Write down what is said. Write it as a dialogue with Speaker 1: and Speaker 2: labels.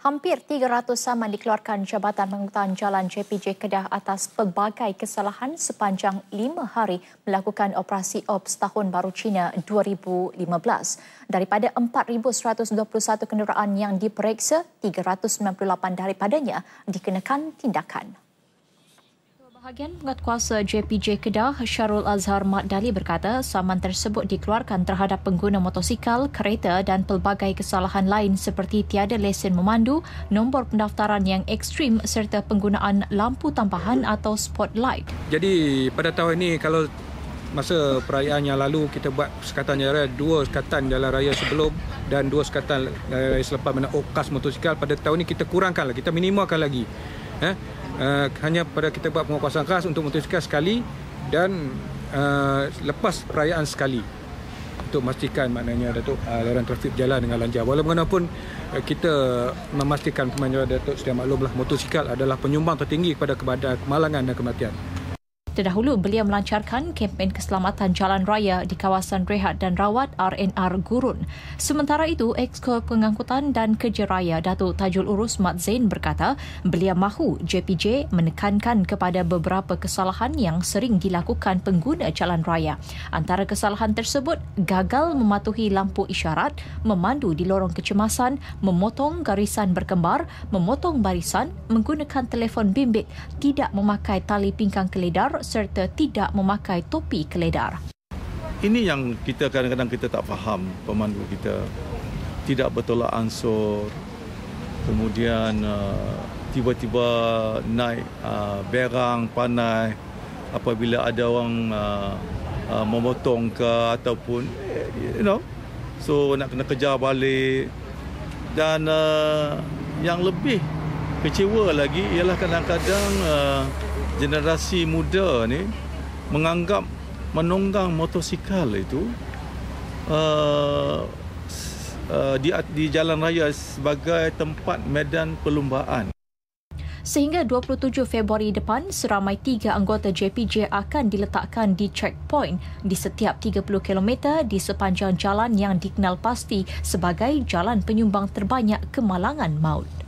Speaker 1: Hampir 300 saman dikeluarkan Jabatan Pengangkutan Jalan JPJ Kedah atas pelbagai kesalahan sepanjang lima hari melakukan operasi OPS Tahun Baru Cina 2015. Daripada 4,121 kenderaan yang diperiksa, 398 daripadanya dikenakan tindakan. Bahagian penguatkuasa JPJ Kedah, Syarul Azhar Mat Dali berkata saman tersebut dikeluarkan terhadap pengguna motosikal, kereta dan pelbagai kesalahan lain seperti tiada lesen memandu, nombor pendaftaran yang ekstrim serta penggunaan lampu tampahan atau spotlight.
Speaker 2: Jadi pada tahun ini kalau masa perayaan yang lalu kita buat sekatan jalan raya, dua sekatan jalan raya sebelum dan dua sekatan jalan raya selepas mana okas motosikal pada tahun ini kita kurangkan lagi, kita minimalkan lagi. Eh? uh, hanya pada kita buat penguasaan khas untuk motosikal sekali dan uh, lepas perayaan sekali untuk memastikan maknanya Datuk uh, layaran trafik berjalan dengan lancar. Walaupun uh, kita memastikan pemain Datuk sedia maklumlah motosikal adalah penyumbang tertinggi kepada kemalangan dan kematian.
Speaker 1: Terdahulu, beliau melancarkan kempen keselamatan jalan raya di kawasan rehat dan rawat RNR Gurun. Sementara itu, Exko Pengangkutan dan Kerja Raya Datuk Tajul Urus Mat Zain berkata, beliau mahu JPJ menekankan kepada beberapa kesalahan yang sering dilakukan pengguna jalan raya. Antara kesalahan tersebut, gagal mematuhi lampu isyarat, memandu di lorong kecemasan, memotong garisan berkembar, memotong barisan, menggunakan telefon bimbit, tidak memakai tali pinggang keledar serta tidak memakai topi keledar.
Speaker 3: Ini yang kita kadang-kadang kita tak faham pemandu kita. Tidak bertolak ansur. Kemudian uh, tiba-tiba naik uh, berang panai apabila ada orang uh, memotong ke ataupun you know so nak kena kejar balik dan uh, yang lebih kecewa lagi ialah kadang-kadang uh, generasi muda ni menganggap menunggang motosikal itu uh, uh, di, di jalan raya sebagai tempat medan perlumbaan.
Speaker 1: Sehingga 27 Februari depan, seramai tiga anggota JPJ akan diletakkan di checkpoint di setiap 30 km di sepanjang jalan yang dikenal pasti sebagai jalan penyumbang terbanyak kemalangan maut.